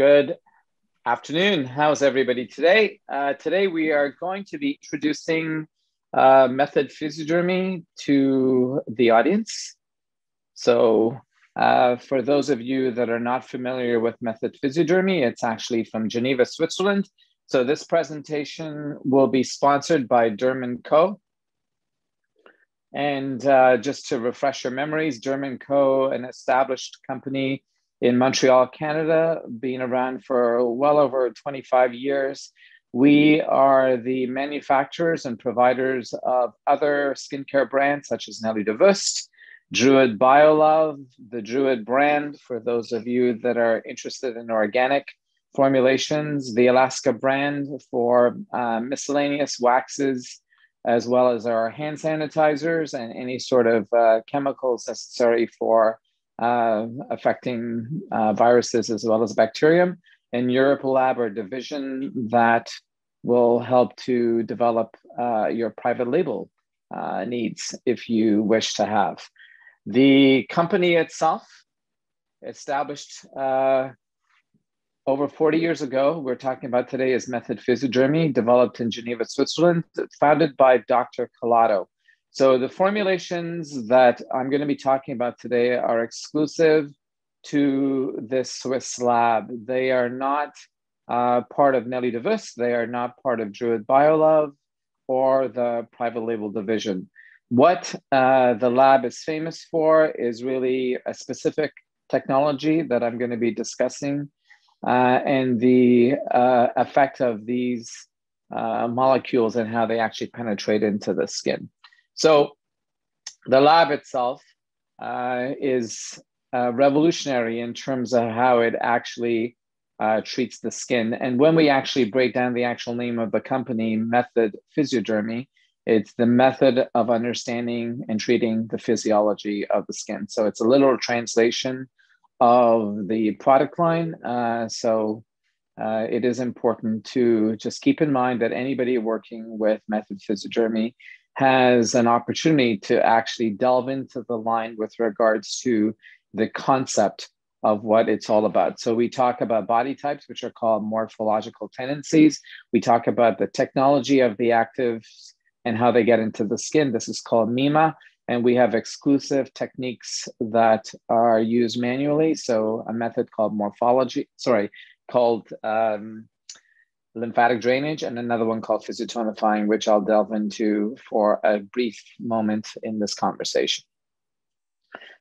Good afternoon. How's everybody today? Uh, today we are going to be introducing uh, Methode Physiodermie to the audience. So uh, for those of you that are not familiar with Methode Physiodermie, it's actually from Geneva, Switzerland. So this presentation will be sponsored by Derme & Co. And uh, just to refresh your memories, Derme Co., an established company in Montreal, Canada, being around for well over 25 years. We are the manufacturers and providers of other skincare brands such as Nelly De Vuyst, Druid BioLove, the Druid brand, for those of you that are interested in organic formulations, the Alaska brand for uh, miscellaneous waxes, as well as our hand sanitizers and any sort of uh, chemicals necessary for uh, affecting uh, viruses as well as bacterium, and Europalab or division that will help to develop uh, your private label uh, needs if you wish to have. The company itself, established uh, over 40 years ago, we're talking about today is Methode Physiodermie, developed in Geneva, Switzerland, founded by Dr. Colato. So the formulations that I'm going to be talking about today are exclusive to this Swiss lab. They are not uh, part of Nelly De Vuyst. They are not part of Druid BioLove or the private label division. What uh, the lab is famous for is really a specific technology that I'm going to be discussing uh, and the uh, effect of these uh, molecules and how they actually penetrate into the skin. So the lab itself uh, is uh, revolutionary in terms of how it actually uh, treats the skin. And when we actually break down the actual name of the company, Methode Physiodermie, it's the method of understanding and treating the physiology of the skin. So it's a literal translation of the product line. Uh, so uh, it is important to just keep in mind that anybody working with Methode Physiodermie has an opportunity to actually delve into the line with regards to the concept of what it's all about. So we talk about body types, which are called morphological tendencies. We talk about the technology of the actives and how they get into the skin. This is called MIMA. And we have exclusive techniques that are used manually. So a method called morphology, sorry, called um, lymphatic drainage and another one called physiotonifying, which I'll delve into for a brief moment in this conversation.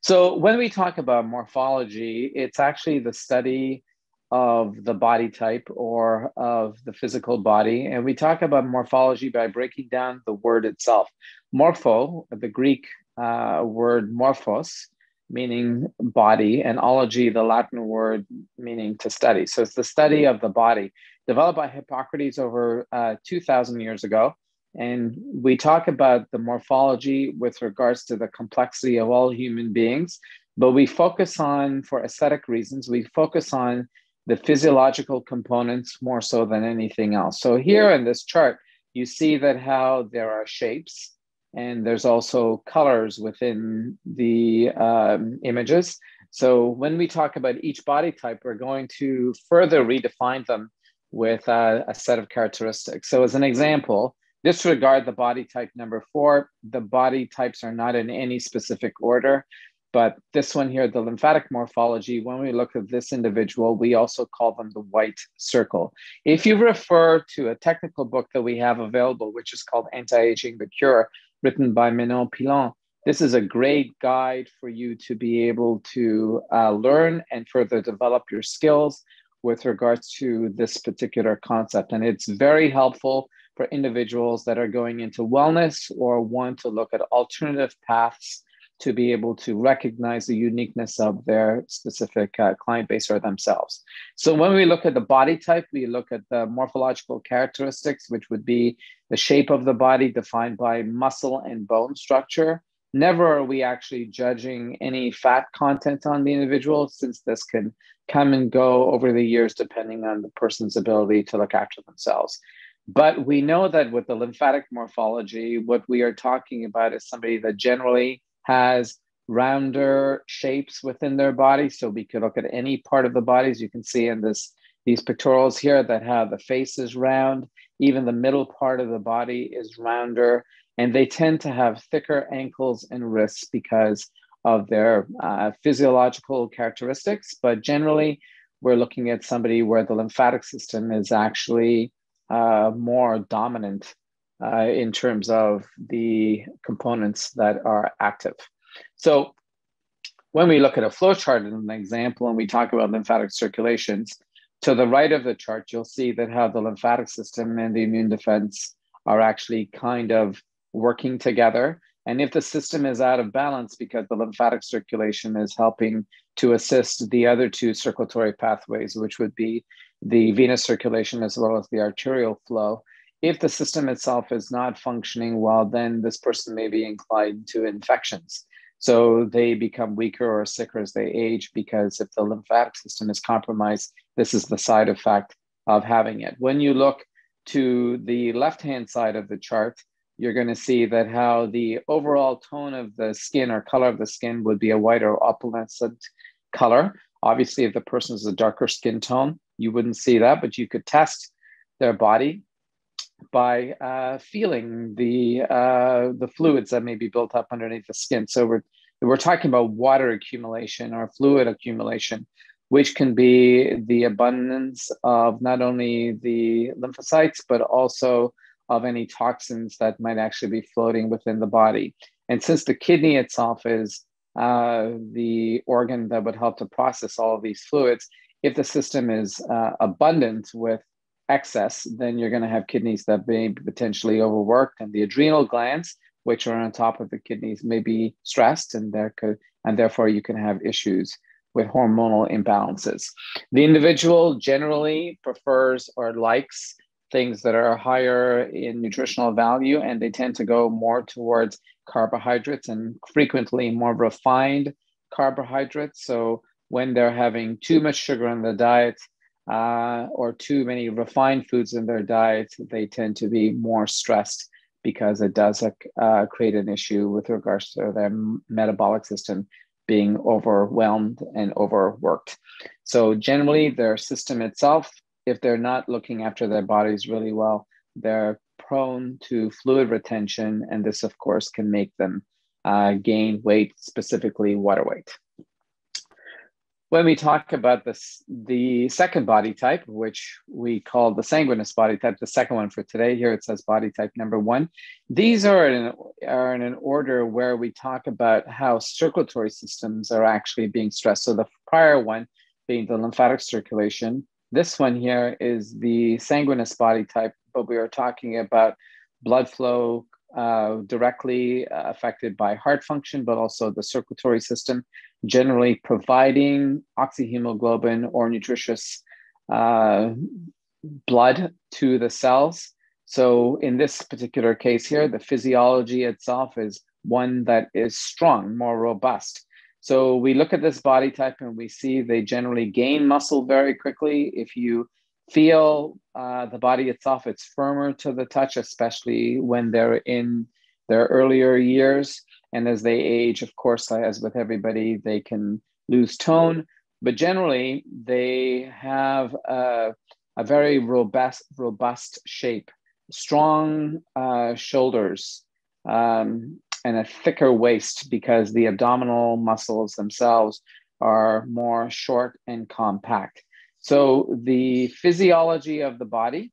So when we talk about morphology, it's actually the study of the body type or of the physical body. And we talk about morphology by breaking down the word itself. Morpho, the Greek uh, word morphos, meaning body, and ology, the Latin word meaning to study. So it's the study of the body developed by Hippocrates over uh, 2,000 years ago. And we talk about the morphology with regards to the complexity of all human beings, but we focus on, for aesthetic reasons, we focus on the physiological components more so than anything else. So here in this chart, you see that how there are shapes and there's also colors within the um, images. So when we talk about each body type, we're going to further redefine them with a, a set of characteristics. So as an example, disregard the body type number four. The body types are not in any specific order, but this one here, the lymphatic morphology, when we look at this individual, we also call them the white circle. If you refer to a technical book that we have available, which is called Anti-Aging the Cure, written by Manon Pilon, this is a great guide for you to be able to uh, learn and further develop your skills with regards to this particular concept. And it's very helpful for individuals that are going into wellness or want to look at alternative paths to be able to recognize the uniqueness of their specific uh, client base or themselves. So when we look at the body type, we look at the morphological characteristics, which would be the shape of the body defined by muscle and bone structure. Never are we actually judging any fat content on the individual, since this can come and go over the years depending on the person's ability to look after themselves. But we know that with the lymphatic morphology, what we are talking about is somebody that generally has rounder shapes within their body. So we could look at any part of the body, as you can see in this these pectorals here that have the face is round, even the middle part of the body is rounder, and they tend to have thicker ankles and wrists because of their uh, physiological characteristics. But generally, we're looking at somebody where the lymphatic system is actually uh, more dominant uh, in terms of the components that are active. So when we look at a flow chart as an example and we talk about lymphatic circulations, to the right of the chart, you'll see that how the lymphatic system and the immune defense are actually kind of working together. And if the system is out of balance because the lymphatic circulation is helping to assist the other two circulatory pathways, which would be the venous circulation as well as the arterial flow, if the system itself is not functioning well, then this person may be inclined to infections. So they become weaker or sicker as they age because if the lymphatic system is compromised, this is the side effect of having it. When you look to the left hand side of the chart, you're going to see that how the overall tone of the skin or color of the skin would be a white or opalescent color. Obviously, if the person is a darker skin tone, you wouldn't see that, but you could test their body by uh, feeling the uh, the fluids that may be built up underneath the skin. So we're we're talking about water accumulation or fluid accumulation, which can be the abundance of not only the lymphocytes but also of any toxins that might actually be floating within the body. And since the kidney itself is uh, the organ that would help to process all of these fluids, if the system is uh, abundant with excess, then you're going to have kidneys that may be potentially overworked, and the adrenal glands, which are on top of the kidneys, may be stressed, and there could, and therefore you can have issues with hormonal imbalances. The individual generally prefers or likes things that are higher in nutritional value, and they tend to go more towards carbohydrates and frequently more refined carbohydrates. So when they're having too much sugar in the diet, uh, or too many refined foods in their diet, they tend to be more stressed because it does uh, create an issue with regards to their metabolic system being overwhelmed and overworked. So, generally, their system itself, if they're not looking after their bodies really well, they're prone to fluid retention. And this, of course, can make them uh, gain weight, specifically water weight when we talk about this, the second body type, which we call the sanguineous body type, the second one for today, here it says body type number one. These are in, are in an order where we talk about how circulatory systems are actually being stressed. So the prior one being the lymphatic circulation. This one here is the sanguineous body type, but we are talking about blood flow, uh, directly uh, affected by heart function, but also the circulatory system, generally providing oxyhemoglobin or nutritious uh, blood to the cells. So, in this particular case here, the physiology itself is one that is strong, more robust. So, we look at this body type and we see they generally gain muscle very quickly. If you feel uh, the body itself, it's firmer to the touch, especially when they're in their earlier years. And as they age, of course, as with everybody, they can lose tone. But generally, they have a, a very robust, robust shape, strong uh, shoulders, um, and a thicker waist because the abdominal muscles themselves are more short and compact. So the physiology of the body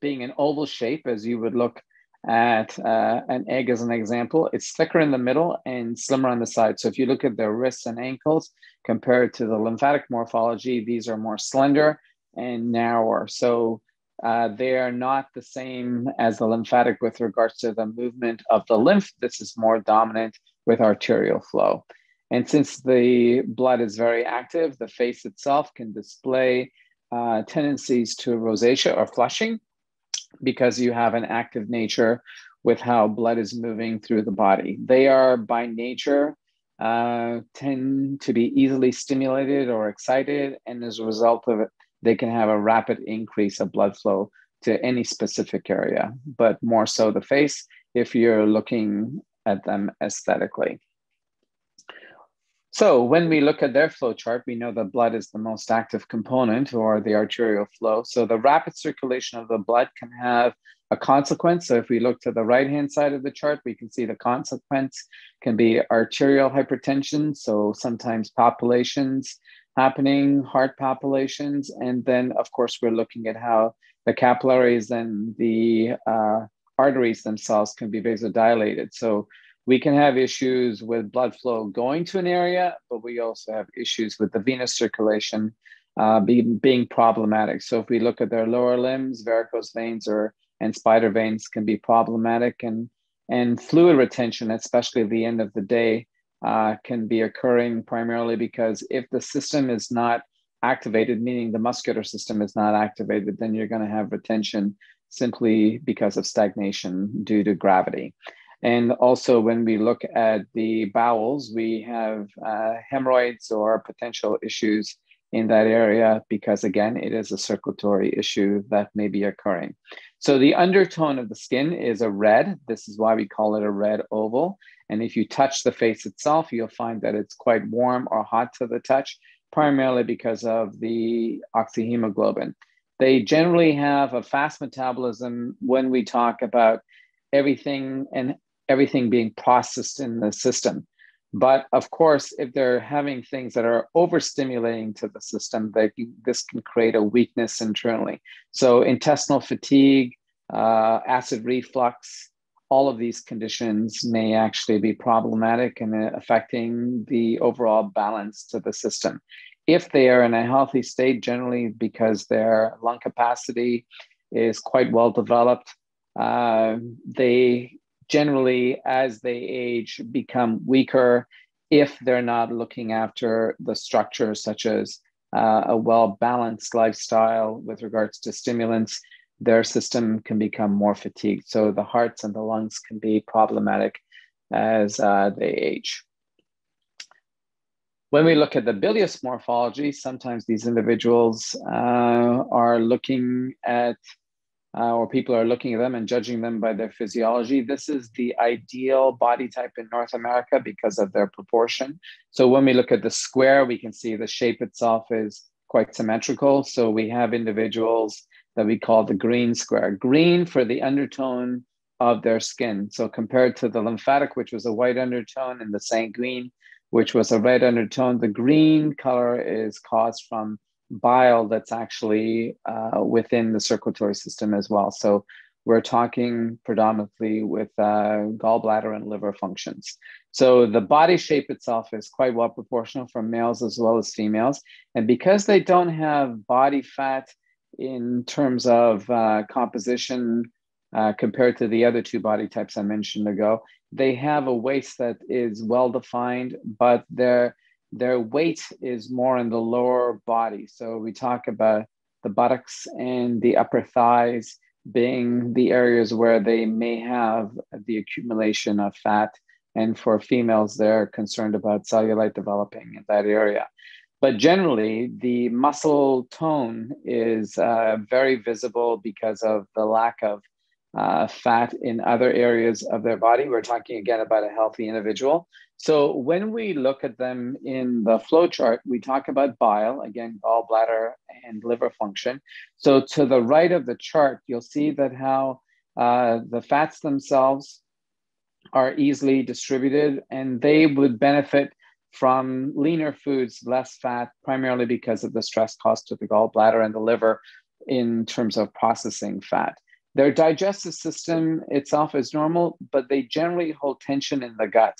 being an oval shape, as you would look at uh, an egg as an example, it's thicker in the middle and slimmer on the side. So if you look at the wrists and ankles compared to the lymphatic morphology, these are more slender and narrower. So uh, they are not the same as the lymphatic with regards to the movement of the lymph. This is more dominant with arterial flow. And since the blood is very active, the face itself can display uh, tendencies to rosacea or flushing because you have an active nature with how blood is moving through the body. They are by nature uh, tend to be easily stimulated or excited, and as a result of they can have a rapid increase of blood flow to any specific area, but more so the face if you're looking at them aesthetically. So when we look at their flow chart, we know that blood is the most active component or the arterial flow. So the rapid circulation of the blood can have a consequence. So if we look to the right-hand side of the chart, we can see the consequence can be arterial hypertension. So sometimes palpitations happening, heart palpitations. And then of course, we're looking at how the capillaries and the uh, arteries themselves can be vasodilated. So we can have issues with blood flow going to an area, but we also have issues with the venous circulation uh, being, being problematic. So if we look at their lower limbs, varicose veins or and spider veins can be problematic, and and fluid retention, especially at the end of the day, uh, can be occurring primarily because if the system is not activated, meaning the muscular system is not activated, then you're going to have retention simply because of stagnation due to gravity. And also, when we look at the bowels, we have uh, hemorrhoids or potential issues in that area because, again, it is a circulatory issue that may be occurring. So, the undertone of the skin is a red. This is why we call it a red oval. And if you touch the face itself, you'll find that it's quite warm or hot to the touch, primarily because of the oxyhemoglobin. They generally have a fast metabolism when we talk about everything and everything being processed in the system. But of course, if they're having things that are overstimulating to the system, they, this can create a weakness internally. So, intestinal fatigue, uh, acid reflux, all of these conditions may actually be problematic and affecting the overall balance to the system. If they are in a healthy state, generally because their lung capacity is quite well developed, uh, they generally, as they age, become weaker if they're not looking after the structures such as uh, a well balanced lifestyle with regards to stimulants, their system can become more fatigued. So the hearts and the lungs can be problematic as uh, they age. When we look at the bilious morphology, sometimes these individuals uh, are looking at uh, or people are looking at them and judging them by their physiology. This is the ideal body type in North America because of their proportion. So when we look at the square, we can see the shape itself is quite symmetrical. So we have individuals that we call the green square. Green for the undertone of their skin. So compared to the lymphatic, which was a white undertone, and the sanguine, which was a red undertone, the green color is caused from bile that's actually uh, within the circulatory system as well. So we're talking predominantly with uh, gallbladder and liver functions. So the body shape itself is quite well proportional for males as well as females. And because they don't have body fat in terms of uh, composition uh, compared to the other two body types I mentioned ago, they have a waist that is well defined, but they're their weight is more in the lower body. So we talk about the buttocks and the upper thighs being the areas where they may have the accumulation of fat. And for females, they're concerned about cellulite developing in that area. But generally, the muscle tone is uh, very visible because of the lack of uh, fat in other areas of their body. We're talking again about a healthy individual. So when we look at them in the flow chart, we talk about bile, again, gallbladder and liver function. So to the right of the chart, you'll see that how uh, the fats themselves are easily distributed and they would benefit from leaner foods, less fat, primarily because of the stress cost to the gallbladder and the liver in terms of processing fat. Their digestive system itself is normal, but they generally hold tension in the gut.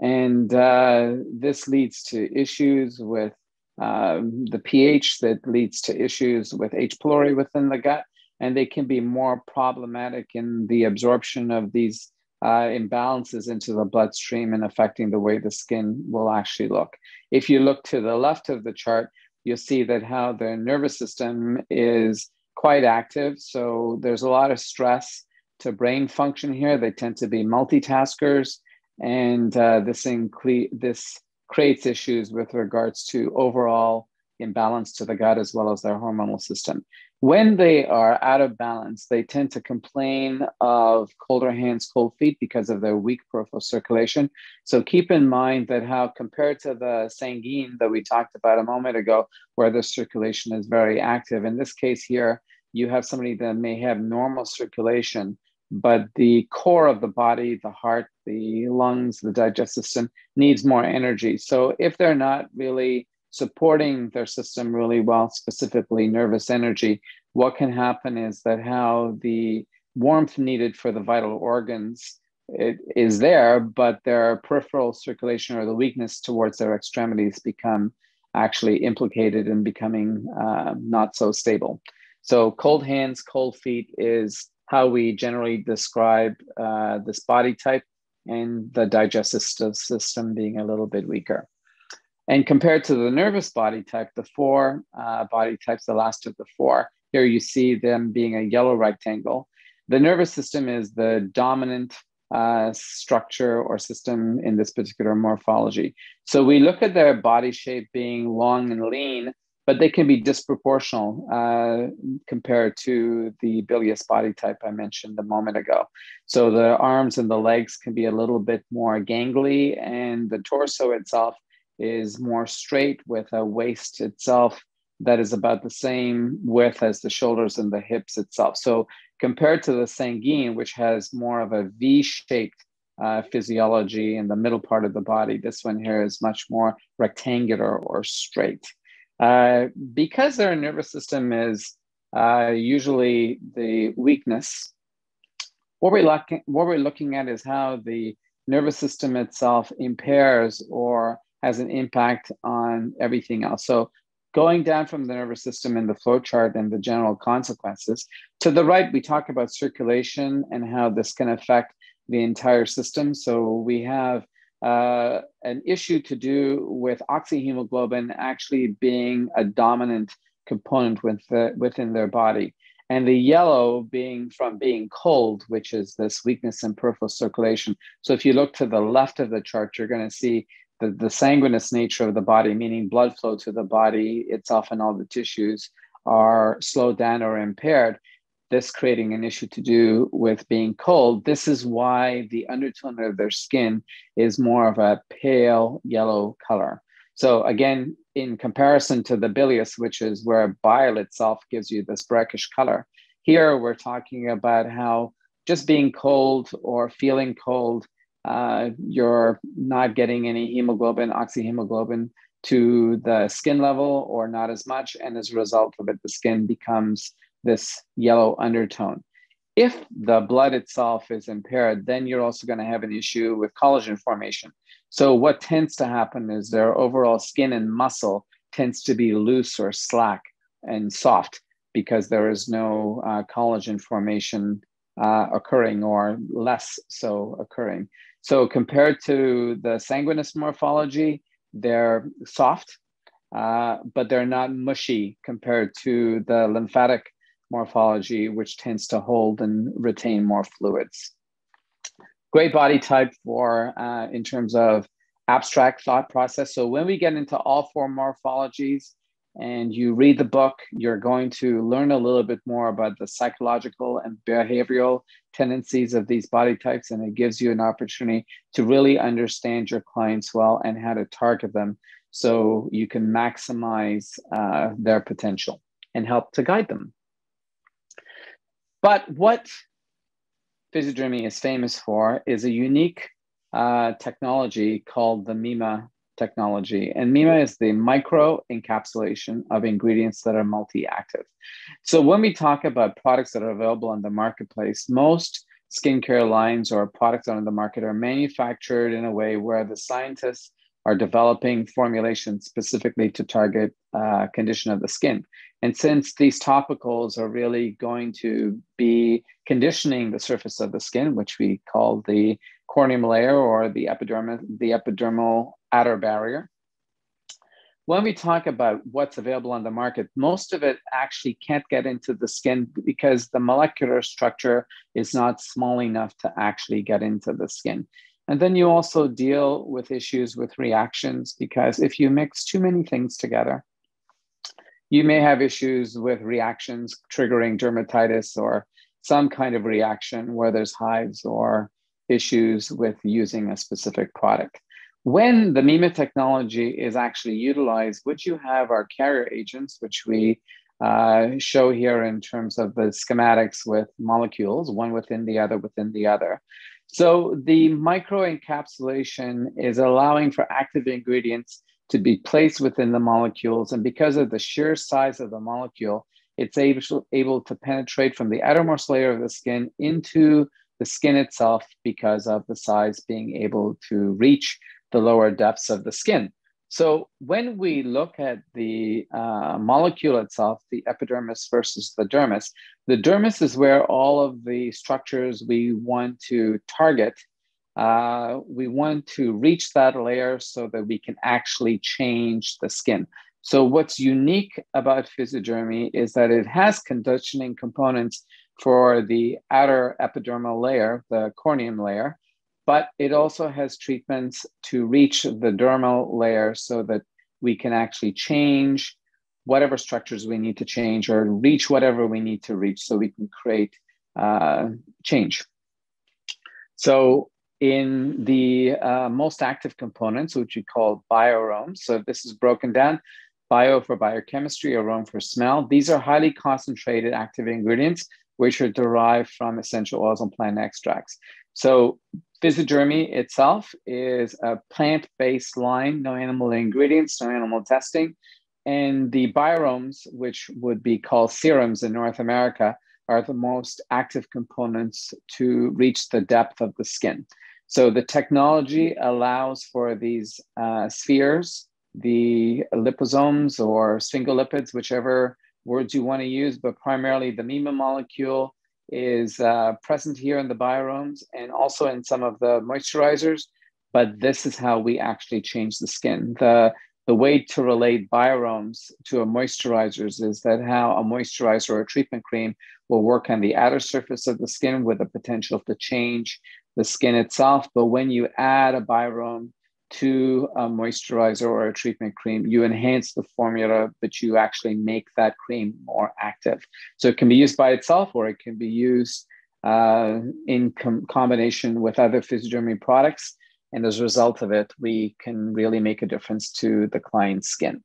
And uh, this leads to issues with um, the pH that leads to issues with H. pylori within the gut. And they can be more problematic in the absorption of these uh, imbalances into the bloodstream and affecting the way the skin will actually look. If you look to the left of the chart, you'll see that how the nervous system is quite active. So there's a lot of stress to brain function here. They tend to be multitaskers, and uh, this incre- this creates issues with regards to overall imbalance to the gut as well as their hormonal system. When they are out of balance, they tend to complain of colder hands, cold feet because of their weak peripheral circulation. So keep in mind that how compared to the sanguine that we talked about a moment ago, where the circulation is very active, in this case here, you have somebody that may have normal circulation, but the core of the body, the heart, the lungs, the digestive system needs more energy. So if they're not really supporting their system really well, specifically nervous energy, what can happen is that how the warmth needed for the vital organs it is there, but their peripheral circulation or the weakness towards their extremities become actually implicated in becoming uh, not so stable. So cold hands, cold feet is how we generally describe uh, this body type and the digestive system being a little bit weaker. And compared to the nervous body type, the four uh, body types, the last of the four, here you see them being a yellow rectangle. The nervous system is the dominant uh, structure or system in this particular morphology. So we look at their body shape being long and lean, but they can be disproportional uh, compared to the bilious body type I mentioned a moment ago. So the arms and the legs can be a little bit more gangly, and the torso itself is more straight with a waist itself that is about the same width as the shoulders and the hips itself. So compared to the sanguine, which has more of a V-shaped uh, physiology in the middle part of the body, this one here is much more rectangular or straight. Uh, because their nervous system is uh, usually the weakness, what we're, what we're looking at is how the nervous system itself impairs or has an impact on everything else. So going down from the nervous system in the flow chart and the general consequences. To the right, we talk about circulation and how this can affect the entire system. So we have uh, an issue to do with oxyhemoglobin actually being a dominant component with the, within their body. And the yellow being from being cold, which is this weakness in peripheral circulation. So if you look to the left of the chart, you're going to see the, the sanguineous nature of the body, meaning blood flow to the body itself and all the tissues, are slowed down or impaired. This creating an issue to do with being cold. This is why the undertone of their skin is more of a pale yellow color. So, again, in comparison to the bilious, which is where bile itself gives you this brackish color, here we're talking about how just being cold or feeling cold uh, you're not getting any hemoglobin, oxyhemoglobin to the skin level or not as much. And as a result of it, the skin becomes this yellow undertone. If the blood itself is impaired, then you're also going to have an issue with collagen formation. So, what tends to happen is their overall skin and muscle tends to be loose or slack and soft because there is no uh, collagen formation uh, occurring or less so occurring. So compared to the sanguineous morphology, they're soft, uh, but they're not mushy compared to the lymphatic morphology, which tends to hold and retain more fluids. Great body type for uh, in terms of abstract thought process. So when we get into all four morphologies, and you read the book, you're going to learn a little bit more about the psychological and behavioral tendencies of these body types. And it gives you an opportunity to really understand your clients well and how to target them so you can maximize uh, their potential and help to guide them. But what Physiodermie is famous for is a unique uh, technology called the MIMA technology. And MIMA is the micro encapsulation of ingredients that are multi active. So when we talk about products that are available on the marketplace, most skincare lines or products on the market are manufactured in a way where the scientists are developing formulations specifically to target uh, condition of the skin. And since these topicals are really going to be conditioning the surface of the skin, which we call the corneum layer or the epidermal, the epidermal outer barrier. When we talk about what's available on the market, most of it actually can't get into the skin because the molecular structure is not small enough to actually get into the skin. And then you also deal with issues with reactions because if you mix too many things together, you may have issues with reactions triggering dermatitis or some kind of reaction where there's hives or issues with using a specific product. When the MIMA technology is actually utilized, would you have our carrier agents, which we uh, show here in terms of the schematics with molecules, one within the other within the other. So the microencapsulation is allowing for active ingredients to be placed within the molecules. And because of the sheer size of the molecule, it's able, able to penetrate from the outermost layer of the skin into the skin itself because of the size being able to reach the lower depths of the skin. So when we look at the uh, molecule itself, the epidermis versus the dermis, the dermis is where all of the structures we want to target, uh, we want to reach that layer so that we can actually change the skin. So what's unique about Physiodermie is that it has conditioning components for the outer epidermal layer, the corneum layer, but it also has treatments to reach the dermal layer so that we can actually change whatever structures we need to change or reach whatever we need to reach so we can create uh, change. So in the uh, most active components, which we call bioaromes, so this is broken down, bio for biochemistry, arome for smell. These are highly concentrated active ingredients which are derived from essential oils and plant extracts. So Physiodermie itself is a plant-based line, no animal ingredients, no animal testing. And the bioaromes, which would be called serums in North America, are the most active components to reach the depth of the skin. So the technology allows for these uh, spheres, the liposomes or sphingolipids, whichever words you want to use, but primarily the MIMA molecule is uh, present here in the bioaromes and also in some of the moisturizers, but this is how we actually change the skin. The, the way to relate bioaromes to a moisturizers is that how a moisturizer or a treatment cream will work on the outer surface of the skin with the potential to change the skin itself. But when you add a bioarome to a moisturizer or a treatment cream, you enhance the formula, but you actually make that cream more active. So it can be used by itself or it can be used uh, in com- combination with other Physiodermie products. And as a result of it, we can really make a difference to the client's skin.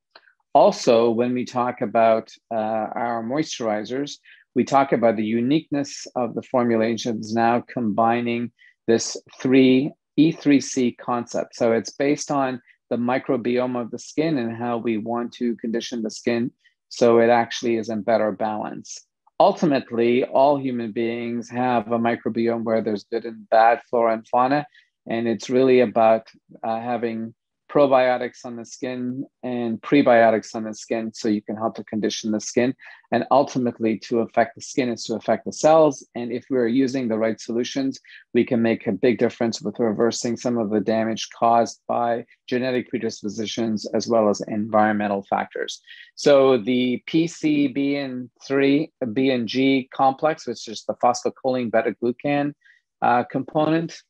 Also, when we talk about uh, our moisturizers, we talk about the uniqueness of the formulations now combining this three E3C concept. So it's based on the microbiome of the skin and how we want to condition the skin so it actually is in better balance. Ultimately, all human beings have a microbiome where there's good and bad flora and fauna, and it's really about uh, having probiotics on the skin and prebiotics on the skin so you can help to condition the skin and ultimately to affect the skin is to affect the cells. And if we're using the right solutions we can make a big difference with reversing some of the damage caused by genetic predispositions as well as environmental factors. So the pcb and 3 b and g complex which is the phosphocholine beta glucan uh, component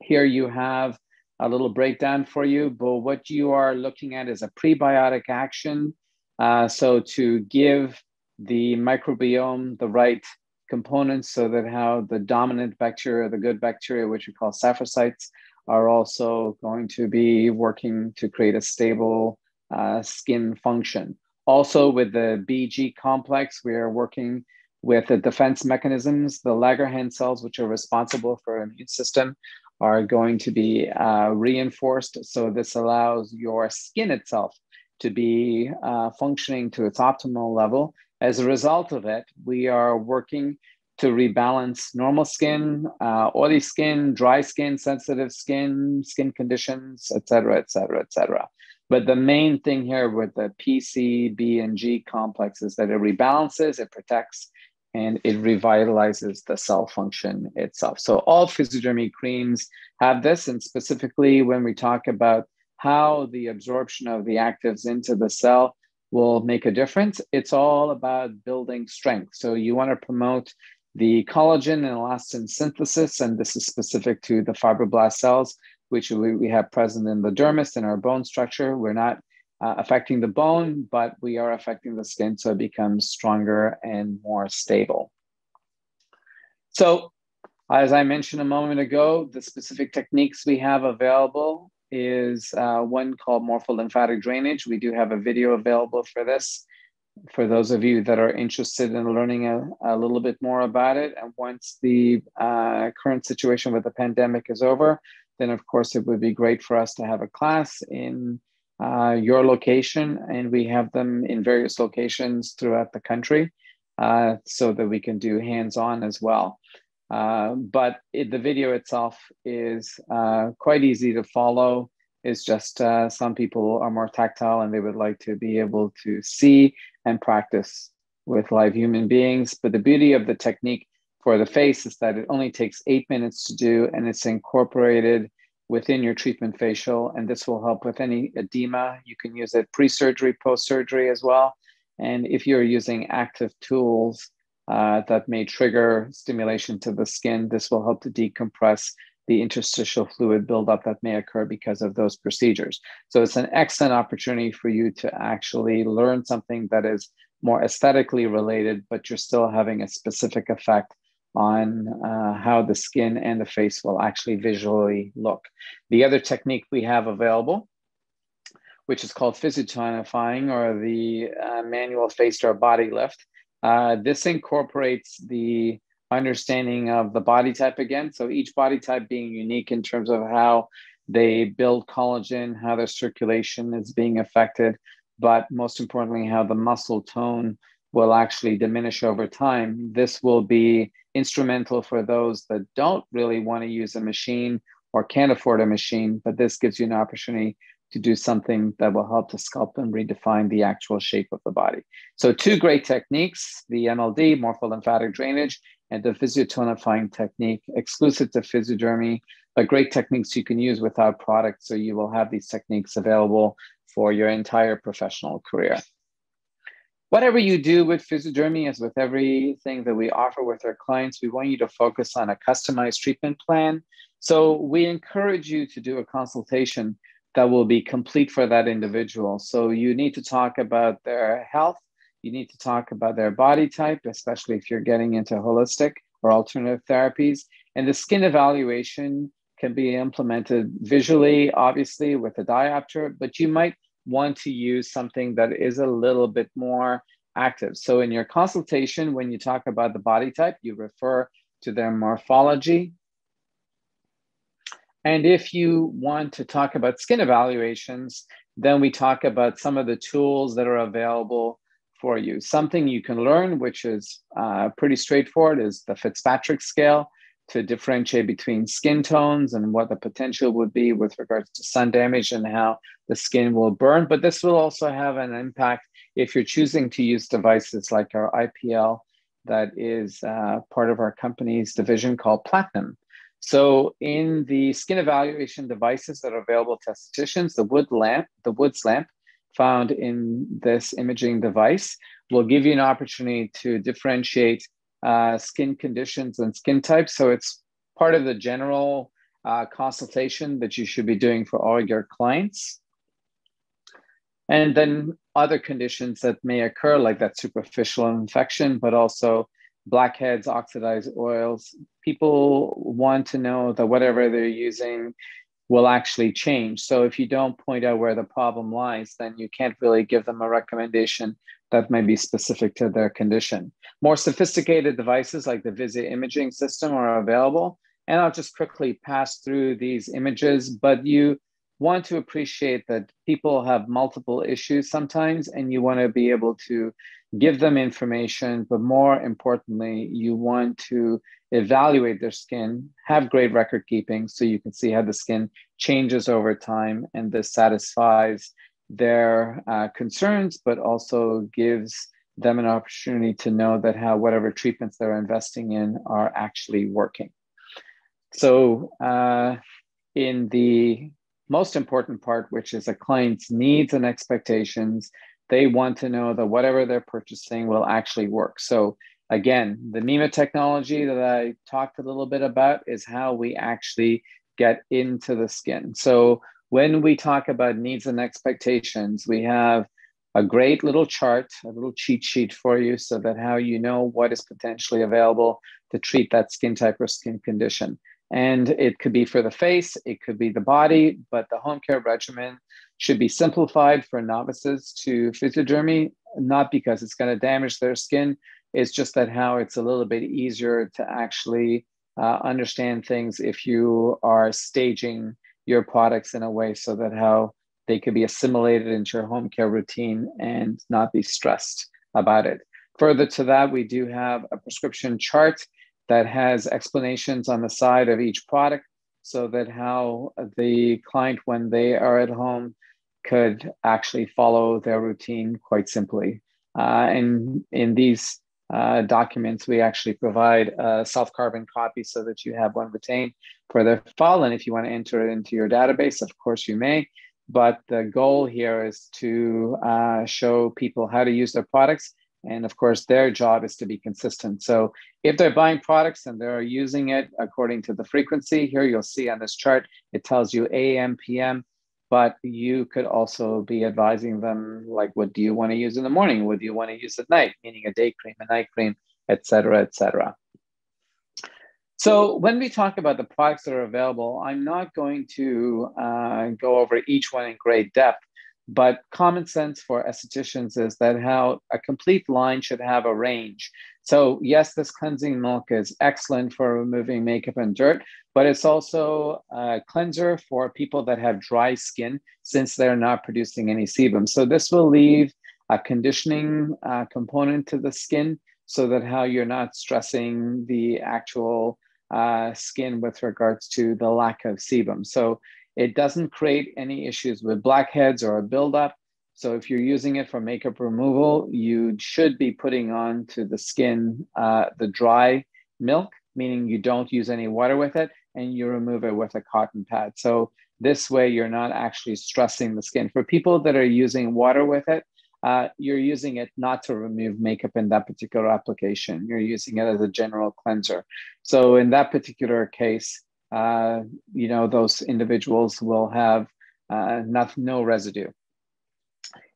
here you have a little breakdown for you, but what you are looking at is a prebiotic action. Uh, so to give the microbiome the right components so that how the dominant bacteria, the good bacteria, which we call saprophytes, are also going to be working to create a stable uh, skin function. Also with the BG complex, we are working with the defense mechanisms, the Langerhans cells, which are responsible for immune system, are going to be uh, reinforced. So this allows your skin itself to be uh, functioning to its optimal level. As a result of it, we are working to rebalance normal skin, uh, oily skin, dry skin, sensitive skin, skin conditions, et cetera, et cetera, et cetera. But the main thing here with the PC, B, and G complex is that it rebalances, it protects, and it revitalizes the cell function itself. So all Physiodermie creams have this, and specifically when we talk about how the absorption of the actives into the cell will make a difference, it's all about building strength. So you want to promote the collagen and elastin synthesis, and this is specific to the fibroblast cells, which we, have present in the dermis and our bone structure. We're not uh, affecting the bone, but we are affecting the skin so it becomes stronger and more stable. So, as I mentioned a moment ago, the specific techniques we have available is uh, one called morpholymphatic drainage. We do have a video available for this for those of you that are interested in learning a, a little bit more about it. And once the uh, current situation with the pandemic is over, then of course it would be great for us to have a class in uh, your location. And we have them in various locations throughout the country uh, so that we can do hands on as well. Uh, but it, the video itself is uh, quite easy to follow. It's just uh, some people are more tactile and they would like to be able to see and practice with live human beings. But the beauty of the technique for the face is that it only takes eight minutes to do and it's incorporated within your treatment facial. And this will help with any edema. You can use it pre surgery, post surgery as well. And if you're using active tools uh, that may trigger stimulation to the skin, this will help to decompress the interstitial fluid buildup that may occur because of those procedures. So it's an excellent opportunity for you to actually learn something that is more aesthetically related, but you're still having a specific effect on uh, how the skin and the face will actually visually look. The other technique we have available, which is called physiotonifying or the uh, manual face or body lift, uh, this incorporates the understanding of the body type again. So each body type being unique in terms of how they build collagen, how their circulation is being affected, but most importantly, how the muscle tone will actually diminish over time. This will be instrumental for those that don't really want to use a machine or can't afford a machine, but this gives you an opportunity to do something that will help to sculpt and redefine the actual shape of the body. So, two great techniques the MLD, morpholymphatic drainage, and the physiotonifying technique exclusive to Physiodermie, but great techniques you can use without products. So, you will have these techniques available for your entire professional career. Whatever you do with Physiodermie, as with everything that we offer with our clients, we want you to focus on a customized treatment plan. So, we encourage you to do a consultation that will be complete for that individual. So you need to talk about their health, you need to talk about their body type, especially if you're getting into holistic or alternative therapies. And the skin evaluation can be implemented visually, obviously, with a diopter, but you might want to use something that is a little bit more active. So in your consultation, when you talk about the body type, you refer to their morphology, and if you want to talk about skin evaluations, then we talk about some of the tools that are available for you. Something you can learn, which is uh, pretty straightforward, is the Fitzpatrick scale to differentiate between skin tones and what the potential would be with regards to sun damage and how the skin will burn. But this will also have an impact if you're choosing to use devices like our IPL, that is uh, part of our company's division called Platinum. So in the skin evaluation devices that are available to estheticians, the wood lamp, the Woods lamp found in this imaging device will give you an opportunity to differentiate uh, skin conditions and skin types. So it's part of the general uh, consultation that you should be doing for all your clients. And then other conditions that may occur, like that superficial infection, but also blackheads, oxidized oils. People want to know that whatever they're using will actually change. So if you don't point out where the problem lies, then you can't really give them a recommendation that may be specific to their condition. More sophisticated devices like the VISIA imaging system are available. And I'll just quickly pass through these images, but you want to appreciate that people have multiple issues sometimes, and you want to be able to give them information, but more importantly, you want to evaluate their skin, have great record keeping so you can see how the skin changes over time, and this satisfies their uh, concerns, but also gives them an opportunity to know that how whatever treatments they're investing in are actually working. So, uh, in the most important part, which is a client's needs and expectations, they want to know that whatever they're purchasing will actually work. So again, the MIMA technology that I talked a little bit about is how we actually get into the skin. So when we talk about needs and expectations, we have a great little chart, a little cheat sheet for you so that how you know what is potentially available to treat that skin type or skin condition. And it could be for the face, it could be the body, but the home care regimen should be simplified for novices to Physiodermie, not because it's going to damage their skin. It's just that how it's a little bit easier to actually uh, understand things if you are staging your products in a way so that how they could be assimilated into your home care routine and not be stressed about it. Further to that, we do have a prescription chart that has explanations on the side of each product so that how the client, when they are at home, could actually follow their routine quite simply. Uh, and in these uh, documents, we actually provide a self carbon copy so that you have one retained for the file. And if you want to enter it into your database, of course you may. But the goal here is to uh, show people how to use their products. And of course, their job is to be consistent. So if they're buying products and they're using it according to the frequency, here you'll see on this chart, it tells you AM, PM, but you could also be advising them like, what do you want to use in the morning? What do you want to use at night? Meaning a day cream, a night cream, et cetera, et cetera. So when we talk about the products that are available, I'm not going to uh, go over each one in great depth, but common sense for estheticians is that how a complete line should have a range. So yes, this cleansing milk is excellent for removing makeup and dirt, but it's also a cleanser for people that have dry skin since they're not producing any sebum. So this will leave a conditioning uh, component to the skin so that how you're not stressing the actual uh, skin with regards to the lack of sebum. So it doesn't create any issues with blackheads or a buildup. So if you're using it for makeup removal, you should be putting on to the skin uh, the dry milk, meaning you don't use any water with it, and you remove it with a cotton pad. So this way, you're not actually stressing the skin. For people that are using water with it, uh, you're using it not to remove makeup in that particular application. You're using it as a general cleanser. So in that particular case, uh, you know, those individuals will have uh, not, no residue.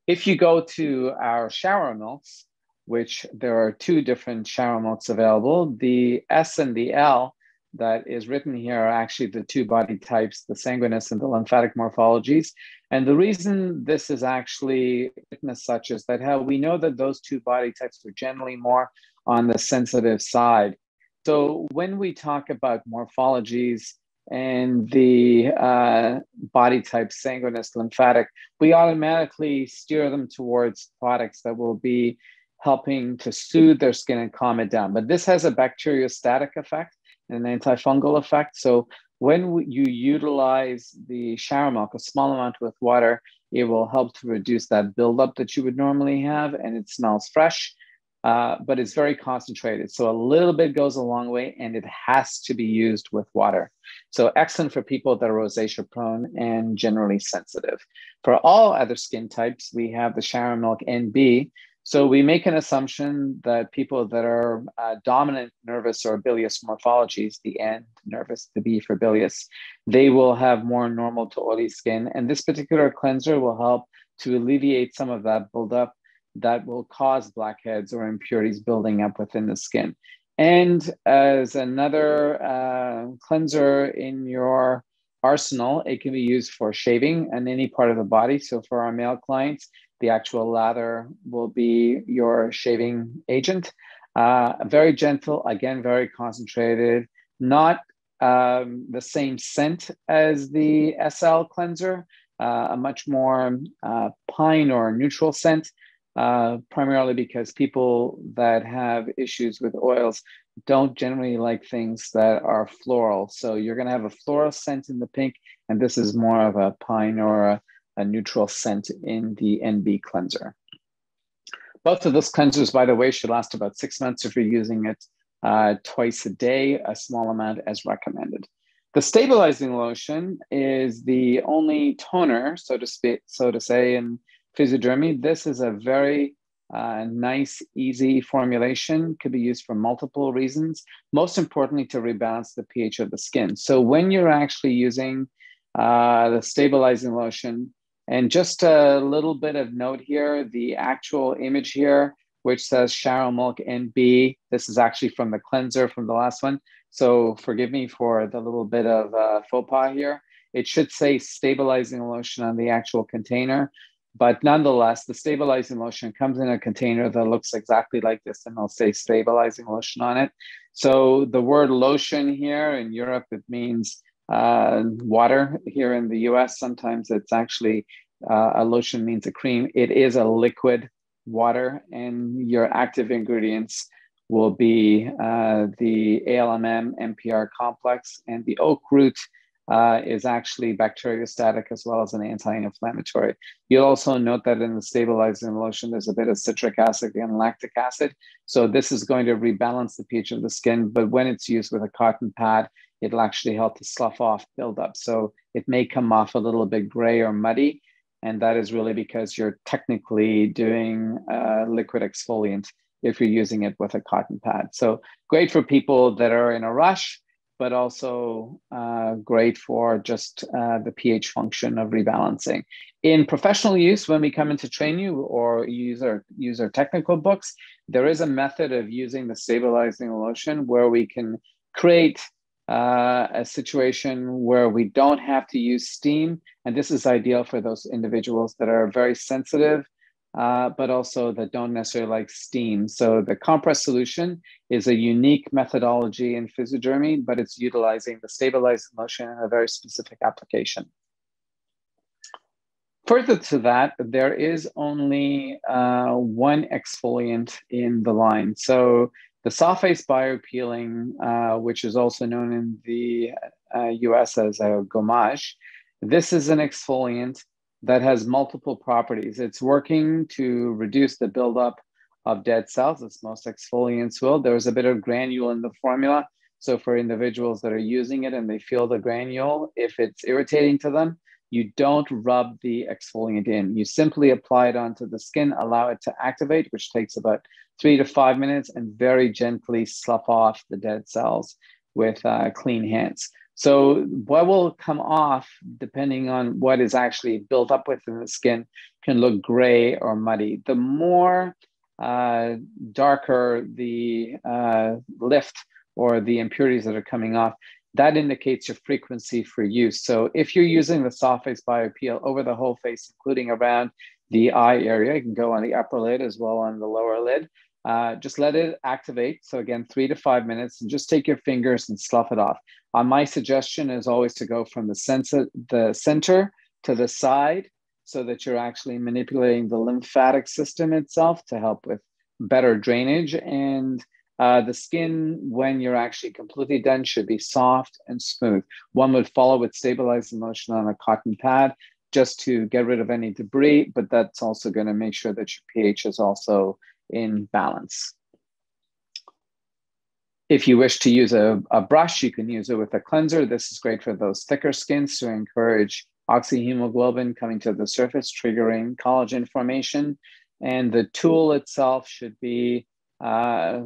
If you go to our shower milks, which there are two different shower milks available, the S and the L that is written here are actually the two body types, the sanguineous and the lymphatic morphologies. And the reason this is actually written as such is that how we know that those two body types are generally more on the sensitive side. So when we talk about morphologies and the uh, body type sanguineous lymphatic, we automatically steer them towards products that will be helping to soothe their skin and calm it down. But this has a bacteriostatic effect and an antifungal effect. So when you utilize the shower milk, a small amount with water, it will help to reduce that buildup that you would normally have, and it smells fresh. Uh, but it's very concentrated. So a little bit goes a long way and it has to be used with water. So excellent for people that are rosacea prone and generally sensitive. For all other skin types, we have the shower milk NB, so we make an assumption that people that are uh, dominant nervous or bilious morphologies, the N nervous, the B for bilious, they will have more normal to oily skin. And this particular cleanser will help to alleviate some of that buildup that will cause blackheads or impurities building up within the skin. And as another uh, cleanser in your arsenal, it can be used for shaving and any part of the body. So for our male clients, the actual lather will be your shaving agent. Uh, very gentle, again, very concentrated, not um, the same scent as the SL cleanser, uh, a much more uh, pine or neutral scent, uh, primarily because people that have issues with oils don't generally like things that are floral. So you're going to have a floral scent in the pink, and this is more of a pine or a a neutral scent in the NB cleanser. Both of those cleansers, by the way, should last about six months if you're using it uh, twice a day, a small amount as recommended. The stabilizing lotion is the only toner, so to speak, so to say, in Physiodermie. This is a very uh, nice, easy formulation. Could be used for multiple reasons. Most importantly, to rebalance the pH of the skin. So when you're actually using uh, the stabilizing lotion. And just a little bit of note here, the actual image here, which says Shower Milk NB. This is actually from the cleanser from the last one. So forgive me for the little bit of uh, faux pas here. It should say stabilizing lotion on the actual container. But nonetheless, the stabilizing lotion comes in a container that looks exactly like this, and it'll say stabilizing lotion on it. So the word lotion here in Europe, it means uh, water. Here in the US, sometimes it's actually uh, a lotion means a cream. It is a liquid water, and your active ingredients will be uh, the ALMM MPR complex and the oak root uh, is actually bacteriostatic as well as an anti-inflammatory. You'll also note that in the stabilizing lotion, there's a bit of citric acid and lactic acid. So this is going to rebalance the pH of the skin, but when it's used with a cotton pad, it'll actually help to slough off buildup. So it may come off a little bit gray or muddy, and that is really because you're technically doing a liquid exfoliant if you're using it with a cotton pad. So great for people that are in a rush, but also uh, great for just uh, the pH function of rebalancing. In professional use, when we come in to train you or use our, use our technical books, there is a method of using the stabilizing lotion where we can create uh, a situation where we don't have to use steam. And this is ideal for those individuals that are very sensitive uh, but also that don't necessarily like steam. So the compress solution is a unique methodology in Physiodermie, but it's utilizing the stabilizing lotion in a very specific application. Further to that, there is only uh, one exfoliant in the line. So the Soft-Face Biopeeling, uh, which is also known in the US uh, as a gommage, this is an exfoliant that has multiple properties. It's working to reduce the buildup of dead cells, as most exfoliants will. There's a bit of granule in the formula. So for individuals that are using it and they feel the granule, if it's irritating to them, you don't rub the exfoliant in. You simply apply it onto the skin, allow it to activate, which takes about three to five minutes, and very gently slough off the dead cells with uh, clean hands. So what will come off, depending on what is actually built up within the skin, can look gray or muddy. The more uh, darker the uh, lift or the impurities that are coming off, that indicates your frequency for use. So if you're using the Soft-Face Biopeel over the whole face, including around the eye area, you can go on the upper lid as well on the lower lid. Uh, just let it activate. So again, three to five minutes, and just take your fingers and slough it off. Uh, my suggestion is always to go from the, center, the center to the side so that you're actually manipulating the lymphatic system itself to help with better drainage. And uh, the skin, when you're actually completely done, should be soft and smooth. One would follow with stabilizing lotion on a cotton pad just to get rid of any debris, but that's also going to make sure that your pH is also in balance. If you wish to use a, a brush, you can use it with a cleanser. This is great for those thicker skins to encourage oxyhemoglobin coming to the surface, triggering collagen formation. And the tool itself should be uh,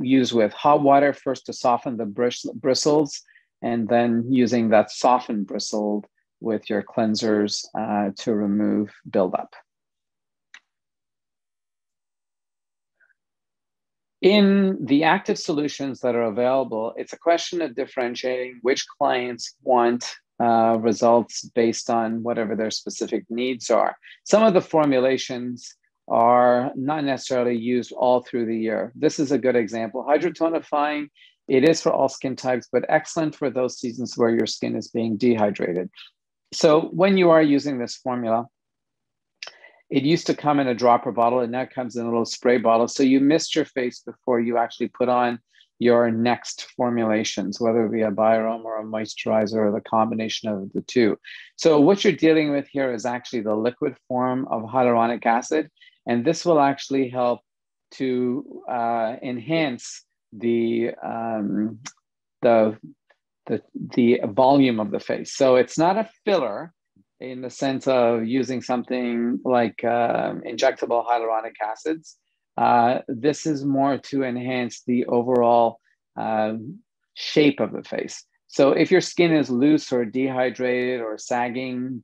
used with hot water first to soften the brush bristles, and then using that softened bristle with your cleansers uh, to remove buildup. In the active solutions that are available, it's a question of differentiating which clients want uh, results based on whatever their specific needs are. Some of the formulations are not necessarily used all through the year. This is a good example. Hydrotonifying, it is for all skin types, but excellent for those seasons where your skin is being dehydrated. So when you are using this formula, it used to come in a dropper bottle and now it comes in a little spray bottle. So you mist your face before you actually put on your next formulations, whether it be a Bioarome or a moisturizer or the combination of the two. So what you're dealing with here is actually the liquid form of hyaluronic acid, and this will actually help to uh, enhance the, um, the, the, the volume of the face. So it's not a filler, in the sense of using something like uh, injectable hyaluronic acids. Uh, this is more to enhance the overall um, shape of the face. So if your skin is loose or dehydrated or sagging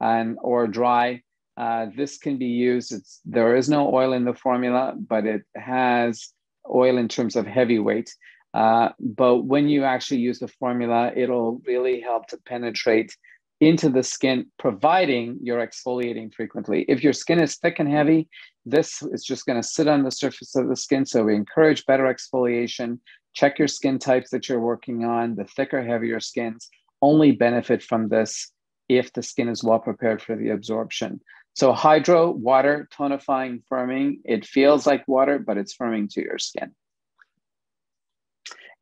and or dry, uh, this can be used. It's, there is no oil in the formula, but it has oil in terms of heavyweight. Uh, but when you actually use the formula, it'll really help to penetrate into the skin, providing you're exfoliating frequently. If your skin is thick and heavy, this is just going to sit on the surface of the skin. So we encourage better exfoliation. Check your skin types that you're working on. The thicker, heavier skins only benefit from this if the skin is well prepared for the absorption. So hydro, water, tonifying, firming, it feels like water, but it's firming to your skin.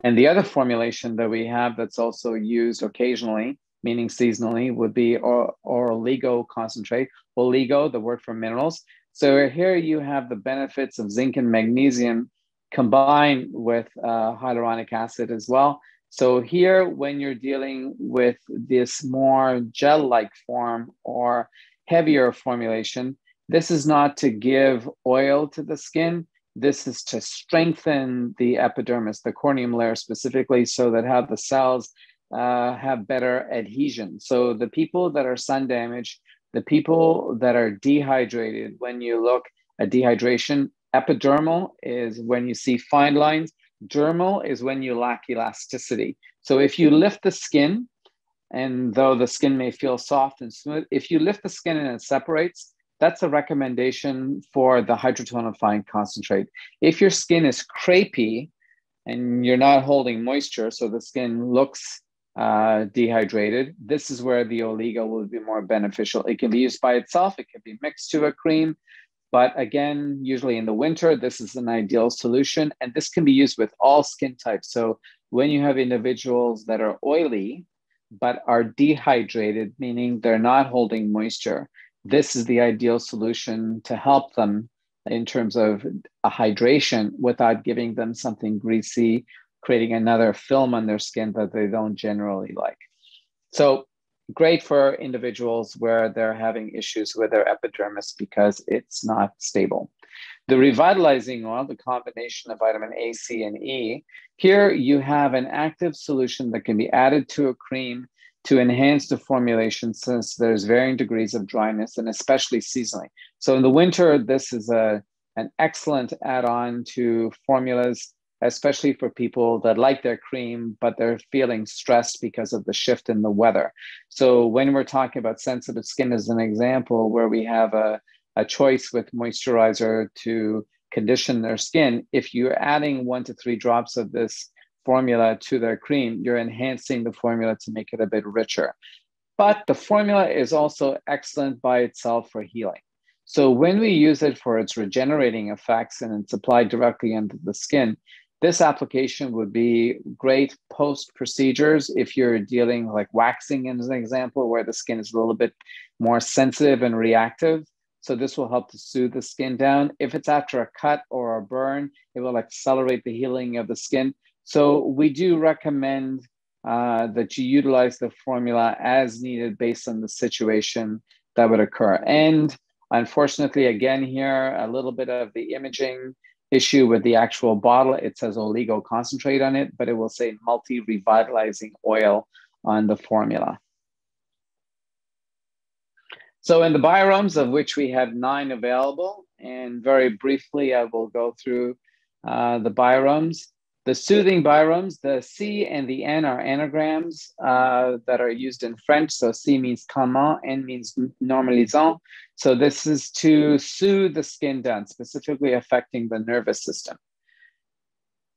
And the other formulation that we have that's also used occasionally, meaning seasonally, would be or, oligo concentrate. Oligo, the word for minerals. So here you have the benefits of zinc and magnesium combined with uh, hyaluronic acid as well. So here, when you're dealing with this more gel-like form or heavier formulation. This is not to give oil to the skin. This is to strengthen the epidermis, the corneum layer specifically, so that how the cells uh, have better adhesion. So the people that are sun damaged, the people that are dehydrated, when you look at dehydration, epidermal is when you see fine lines. Dermal is when you lack elasticity. So if you lift the skin, and though the skin may feel soft and smooth, if you lift the skin and it separates, that's a recommendation for the hydrotonifying concentrate. If your skin is crepey and you're not holding moisture, so the skin looks uh, dehydrated, this is where the oligo will be more beneficial. It can be used by itself, it can be mixed to a cream. But again, usually in the winter, this is an ideal solution. And this can be used with all skin types. So when you have individuals that are oily, but are dehydrated, meaning they're not holding moisture, this is the ideal solution to help them in terms of a hydration without giving them something greasy, creating another film on their skin that they don't generally like. So, great for individuals where they're having issues with their epidermis because it's not stable. The revitalizing oil, the combination of vitamin A, C, and E, here you have an active solution that can be added to a cream to enhance the formulation since there's varying degrees of dryness and especially seasonally. So in the winter, this is a, an excellent add-on to formulas, especially for people that like their cream, but they're feeling stressed because of the shift in the weather. So when we're talking about sensitive skin as an example, where we have a a choice with moisturizer to condition their skin. If you're adding one to three drops of this formula to their cream, you're enhancing the formula to make it a bit richer. But the formula is also excellent by itself for healing. So when we use it for its regenerating effects and it's applied directly into the skin, this application would be great post procedures if you're dealing like waxing as an example, where the skin is a little bit more sensitive and reactive. So this will help to soothe the skin down. If it's after a cut or a burn, it will accelerate the healing of the skin. So we do recommend uh, that you utilize the formula as needed based on the situation that would occur. And unfortunately, again, here, a little bit of the imaging issue with the actual bottle. It says oligo concentrate on it, but it will say multi revitalizing oil on the formula. So in the bioaromes, of which we have nine available, and very briefly, I will go through uh, the bioaroms. The soothing bioaromes, the C and the N are anagrams uh, that are used in French. So C means calmant, N means normalisant. So this is to soothe the skin down, specifically affecting the nervous system.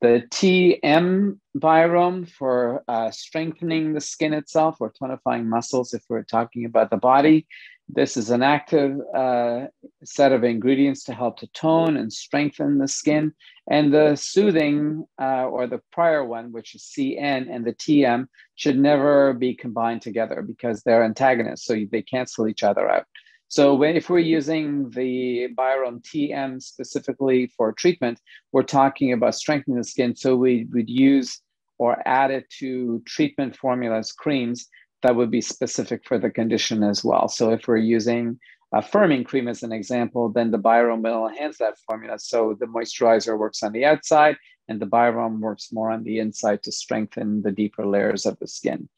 The TM bioarome for uh, strengthening the skin itself or tonifying muscles if we're talking about the body. This is an active uh, set of ingredients to help to tone and strengthen the skin. And the soothing, uh, or the prior one, which is CN and the TM, should never be combined together because they're antagonists, so they cancel each other out. So when, if we're using the Bioarome TM specifically for treatment, we're talking about strengthening the skin. So we would use or add it to treatment formulas, creams that would be specific for the condition as well. So if we're using a firming cream as an example, then the Bioarome will enhance that formula. So the moisturizer works on the outside and the Bioarome works more on the inside to strengthen the deeper layers of the skin.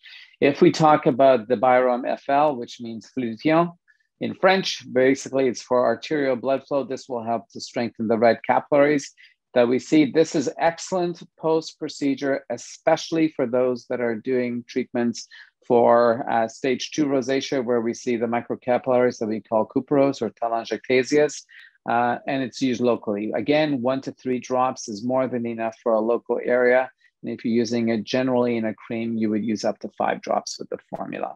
If we talk about the Bioarome FL, which means fluidifiant in French, basically it's for arterial blood flow. This will help to strengthen the red capillaries that we see. This is excellent post-procedure, especially for those that are doing treatments for uh, stage two rosacea, where we see the microcapillaries that we call couperose or telangiectasias, uh, and it's used locally. Again, one to three drops is more than enough for a local area. And if you're using it generally in a cream, you would use up to five drops with the formula.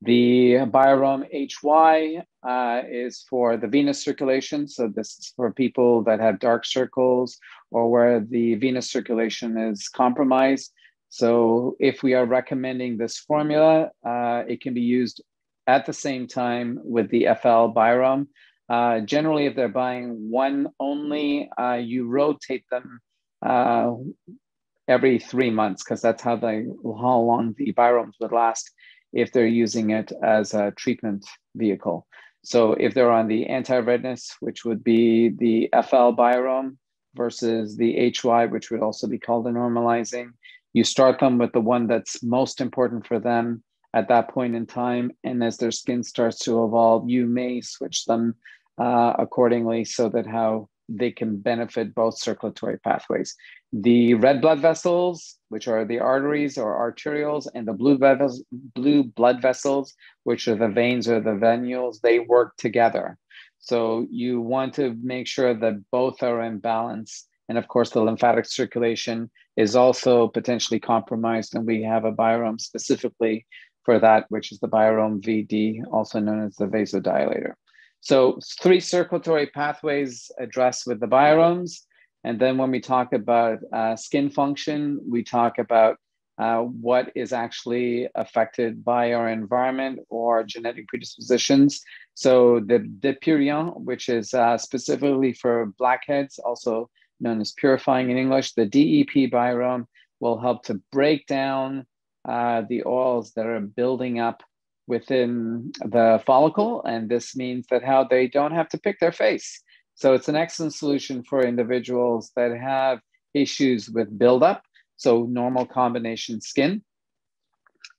The Bioarome HY uh, is for the venous circulation. So this is for people that have dark circles or where the venous circulation is compromised. So if we are recommending this formula, uh, it can be used at the same time with the FL Bioarome. Uh, generally, if they're buying one only, uh, you rotate them uh, every three months because that's how they how long the Bioaromes would last if they're using it as a treatment vehicle. So if they're on the anti-redness, which would be the FL Bioarome versus the HY, which would also be called a normalizing, you start them with the one that's most important for them at that point in time. And as their skin starts to evolve, you may switch them uh, accordingly so that how they can benefit both circulatory pathways. The red blood vessels, which are the arteries or arterioles, and the blue, vessels, blue blood vessels, which are the veins or the venules, they work together. So you want to make sure that both are in balance. And of course, the lymphatic circulation is also potentially compromised. And we have a Bioarome specifically for that, which is the Bioarome VD, also known as the vasodilator. So three circulatory pathways addressed with the Bioaromes. And then when we talk about uh, skin function, we talk about uh, what is actually affected by our environment or genetic predispositions. So the Depuriant, which is uh, specifically for blackheads, also known as purifying in English. The DEP Bioarome will help to break down uh, the oils that are building up within the follicle. And this means that how they don't have to pick their face. So it's an excellent solution for individuals that have issues with buildup. So normal combination skin,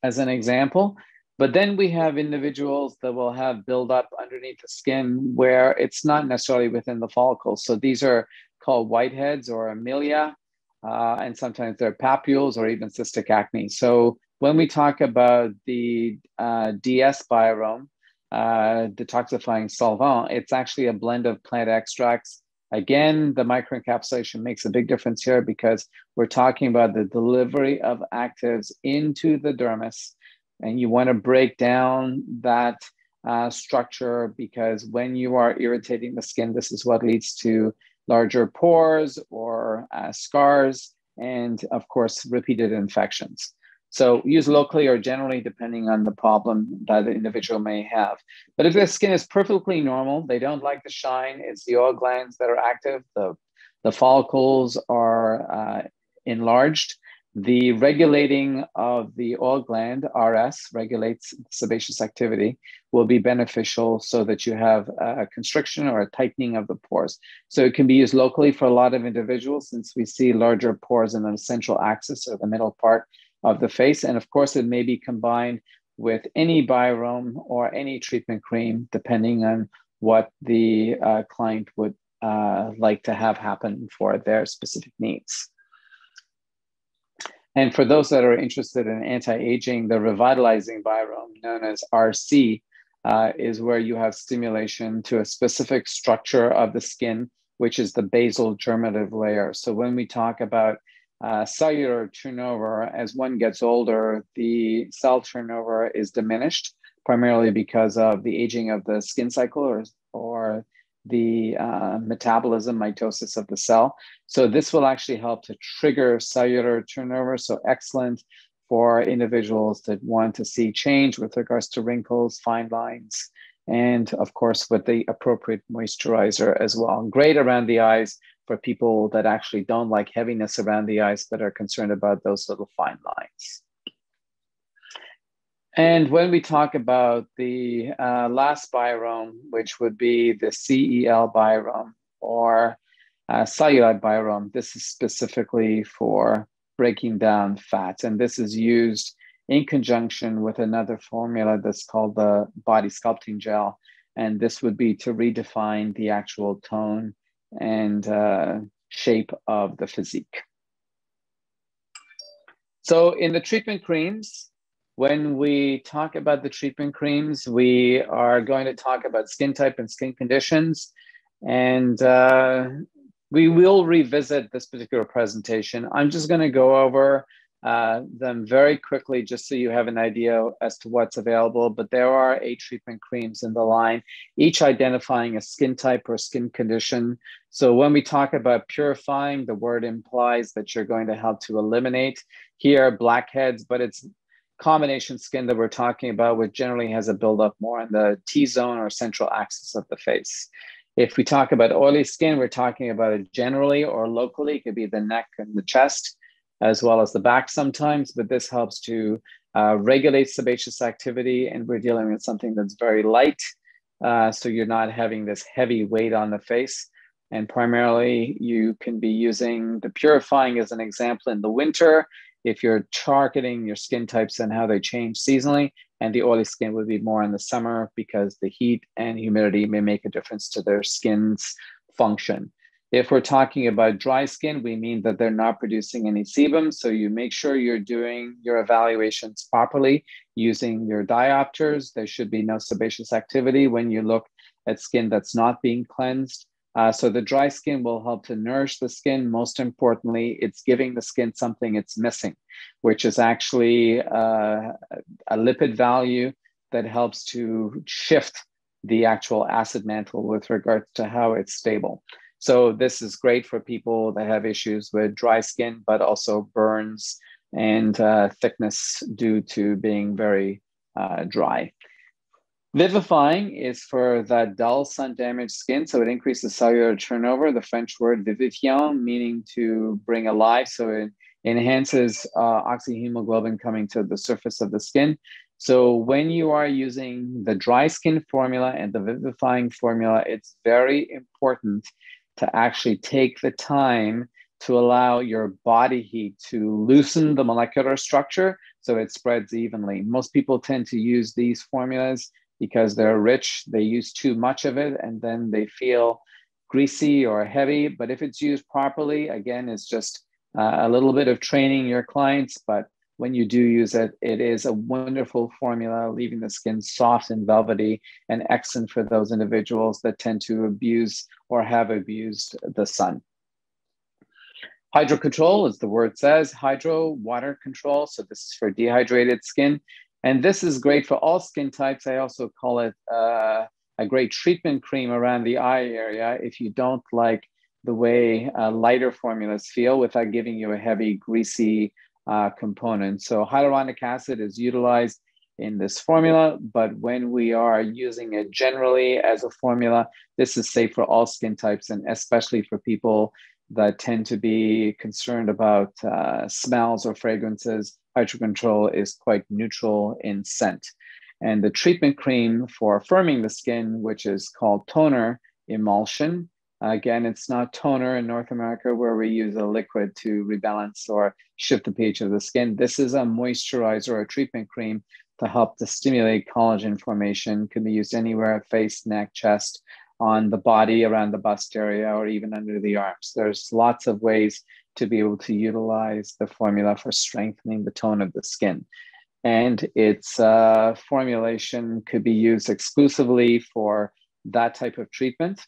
as an example. But then we have individuals that will have buildup underneath the skin where it's not necessarily within the follicle. So these are called whiteheads or milia, uh, and sometimes they're papules or even cystic acne. So when we talk about the uh, DS Bioarome, uh, detoxifying solvent, it's actually a blend of plant extracts. Again, the microencapsulation makes a big difference here because we're talking about the delivery of actives into the dermis. And you want to break down that uh, structure because when you are irritating the skin, this is what leads to larger pores or uh, scars, and of course, repeated infections. So use locally or generally depending on the problem that the individual may have. But if their skin is perfectly normal, they don't like the shine, it's the oil glands that are active, the, the follicles are uh, enlarged, the regulating of the oil gland, RS, regulates sebaceous activity, will be beneficial so that you have a constriction or a tightening of the pores. So it can be used locally for a lot of individuals since we see larger pores in the central axis or the middle part of the face. And of course, it may be combined with any Bioarome or any treatment cream, depending on what the uh, client would uh, like to have happen for their specific needs. And for those that are interested in anti-aging, the revitalizing Bioarome, known as RC, uh, is where you have stimulation to a specific structure of the skin, which is the basal germinative layer. So when we talk about uh, cellular turnover, as one gets older, the cell turnover is diminished, primarily because of the aging of the skin cycle or, or the uh, metabolism, mitosis of the cell. So this will actually help to trigger cellular turnover. So excellent for individuals that want to see change with regards to wrinkles, fine lines, and of course with the appropriate moisturizer as well. Great around the eyes for people that actually don't like heaviness around the eyes but are concerned about those little fine lines. And when we talk about the uh, last Bioarome, which would be the CEL Bioarome, or uh, cellulite bioarome. This is specifically for breaking down fats, and this is used in conjunction with another formula that's called the body sculpting gel. And this would be to redefine the actual tone and uh, shape of the physique. So in the treatment creams, when we talk about the treatment creams, we are going to talk about skin type and skin conditions. And uh, we will revisit this particular presentation. I'm just going to go over uh, them very quickly just so you have an idea as to what's available. But there are eight treatment creams in the line, each identifying a skin type or skin condition. So when we talk about purifying, the word implies that you're going to help to eliminate here blackheads, but it's combination skin that we're talking about, which generally has a buildup more on the T zone or central axis of the face. If we talk about oily skin, we're talking about it generally or locally. It could be the neck and the chest, as well as the back sometimes, but this helps to uh, regulate sebaceous activity. And we're dealing with something that's very light. Uh, so you're not having this heavy weight on the face. And primarily, you can be using the purifying as an example in the winter if you're targeting your skin types and how they change seasonally. And the oily skin would be more in the summer because the heat and humidity may make a difference to their skin's function. If we're talking about dry skin, we mean that they're not producing any sebum. So you make sure you're doing your evaluations properly using your diopters. There should be no sebaceous activity when you look at skin that's not being cleansed. Uh, so the dry skin will help to nourish the skin. Most importantly, it's giving the skin something it's missing, which is actually uh, a lipid value that helps to shift the actual acid mantle with regards to how it's stable. So this is great for people that have issues with dry skin, but also burns and uh, thickness due to being very uh, dry. Vivifying is for that dull sun damaged skin, so it increases cellular turnover. The French word vivifiant, meaning to bring alive, so it enhances uh, oxyhemoglobin coming to the surface of the skin. So when you are using the dry skin formula and the vivifying formula, it's very important to actually take the time to allow your body heat to loosen the molecular structure so it spreads evenly. Most people tend to use these formulas because they're rich, they use too much of it, and then they feel greasy or heavy. But if it's used properly, again, it's just uh, a little bit of training your clients. But when you do use it, it is a wonderful formula, leaving the skin soft and velvety and excellent for those individuals that tend to abuse or have abused the sun. Hydro control, as the word says, hydro, water control. So this is for dehydrated skin. And this is great for all skin types. I also call it uh, a great treatment cream around the eye area if you don't like the way uh, lighter formulas feel without giving you a heavy, greasy uh, component. So hyaluronic acid is utilized in this formula, but when we are using it generally as a formula, this is safe for all skin types and especially for people that tend to be concerned about uh, smells or fragrances hydro control is quite neutral in scent. And the treatment cream for firming the skin, which is called toner emulsion, again, it's not toner in North America where we use a liquid to rebalance or shift the pH of the skin. This is a moisturizer or a treatment cream to help to stimulate collagen formation. Can be used anywhere, face, neck, chest, on the body, around the bust area, or even under the arms. There's lots of ways to be able to utilize the formula for strengthening the tone of the skin. And its uh, formulation could be used exclusively for that type of treatment.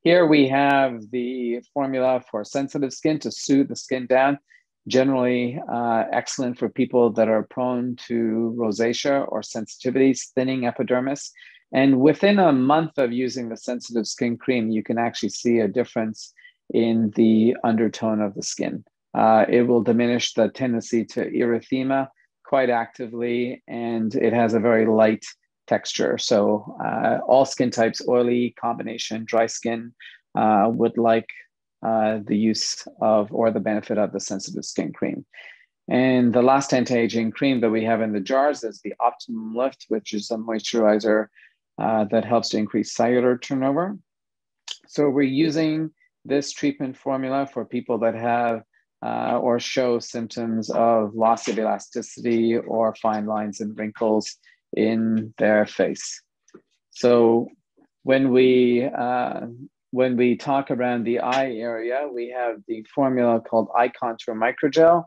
Here we have the formula for sensitive skin to soothe the skin down. Generally uh, excellent for people that are prone to rosacea or sensitivities, thinning epidermis. And within a month of using the sensitive skin cream, you can actually see a difference in the undertone of the skin. Uh, it will diminish the tendency to erythema quite actively, and it has a very light texture. So uh, all skin types, oily, combination, dry skin, uh, would like uh, the use of or the benefit of the sensitive skin cream. And the last anti-aging cream that we have in the jars is the Optimum Lift, which is a moisturizer uh, that helps to increase cellular turnover. So we're using this treatment formula for people that have uh, or show symptoms of loss of elasticity or fine lines and wrinkles in their face. So when we uh, when we talk around the eye area, we have the formula called Eye Contour Microgel,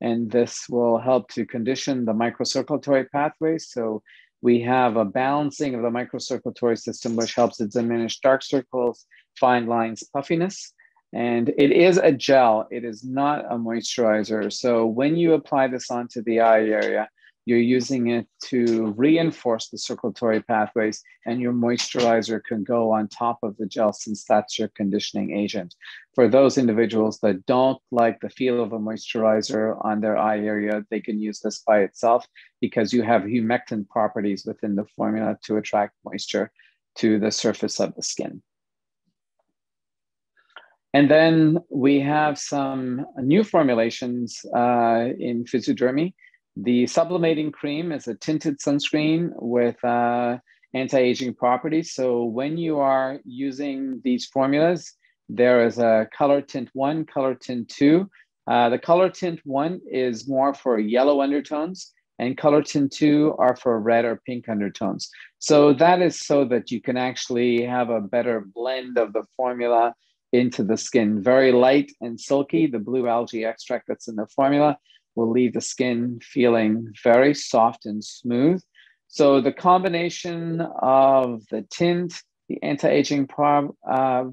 and this will help to condition the microcirculatory pathways. So we have a balancing of the microcirculatory system, which helps to diminish dark circles, fine lines, puffiness. And it is a gel, it is not a moisturizer. So when you apply this onto the eye area, you're using it to reinforce the circulatory pathways, and your moisturizer can go on top of the gel since that's your conditioning agent. For those individuals that don't like the feel of a moisturizer on their eye area, they can use this by itself because you have humectant properties within the formula to attract moisture to the surface of the skin. And then we have some new formulations uh, in Physiodermie. The sublimating cream is a tinted sunscreen with uh, anti-aging properties. So when you are using these formulas, there is a color tint one, color tint two. Uh, the color tint one is more for yellow undertones and color tint two are for red or pink undertones. So that is so that you can actually have a better blend of the formula into the skin. Very light and silky. The blue algae extract that's in the formula will leave the skin feeling very soft and smooth. So the combination of the tint, the anti-aging uh,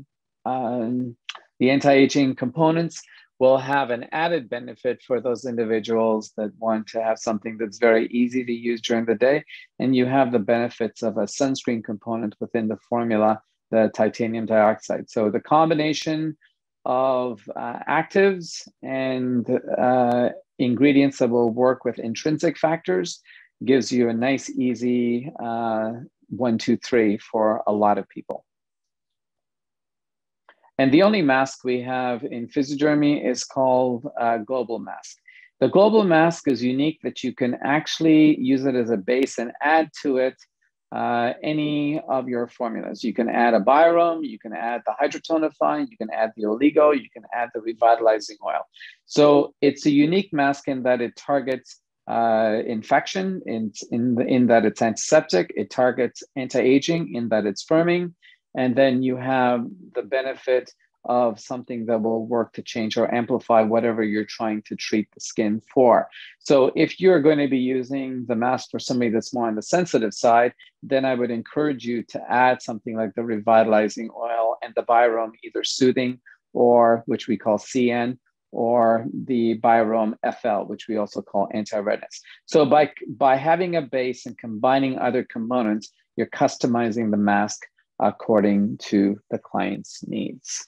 um, the anti-aging components will have an added benefit for those individuals that want to have something that's very easy to use during the day. And you have the benefits of a sunscreen component within the formula the titanium dioxide. So the combination of uh, actives and uh, ingredients that will work with intrinsic factors gives you a nice, easy uh, one, two, three for a lot of people. And the only mask we have in Physiodermie is called uh, Global Mask. The Global Mask is unique that you can actually use it as a base and add to it uh, any of your formulas. You can add a Bioarome, you can add the hydrotonifying, you can add the oligo, you can add the revitalizing oil. So it's a unique mask in that it targets uh, infection, in, in, in that it's antiseptic, it targets anti-aging in that it's firming, and then you have the benefit of something that will work to change or amplify whatever you're trying to treat the skin for. So if you're going to be using the mask for somebody that's more on the sensitive side, then I would encourage you to add something like the revitalizing oil and the Bioarome, either soothing or which we call CN, or the Bioarome FL, which we also call anti-redness. So by, by having a base and combining other components, you're customizing the mask according to the client's needs.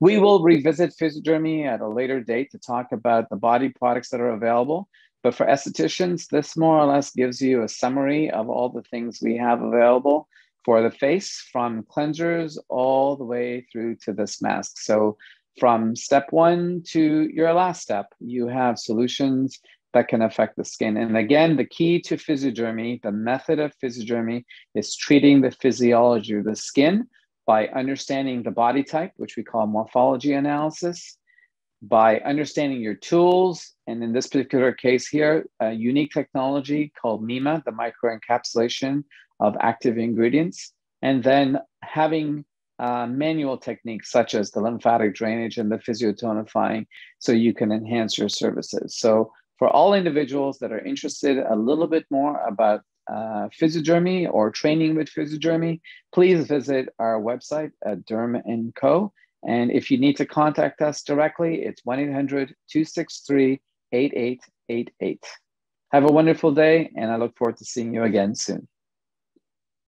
We will revisit Physiodermie at a later date to talk about the body products that are available. But for estheticians, this more or less gives you a summary of all the things we have available for the face from cleansers all the way through to this mask. So from step one to your last step, you have solutions that can affect the skin. And again, the key to Physiodermie, the method of Physiodermie is treating the physiology of the skin by understanding the body type, which we call morphology analysis, by understanding your tools, and in this particular case here, a unique technology called MIMA, the microencapsulation of active ingredients, and then having uh, manual techniques such as the lymphatic drainage and the physiotonifying so you can enhance your services. So for all individuals that are interested a little bit more about uh, Physiodermie or training with Physiodermie, please visit our website at Derme & Co. And if you need to contact us directly, it's 1-800-263-8888. Have a wonderful day, and I look forward to seeing you again soon.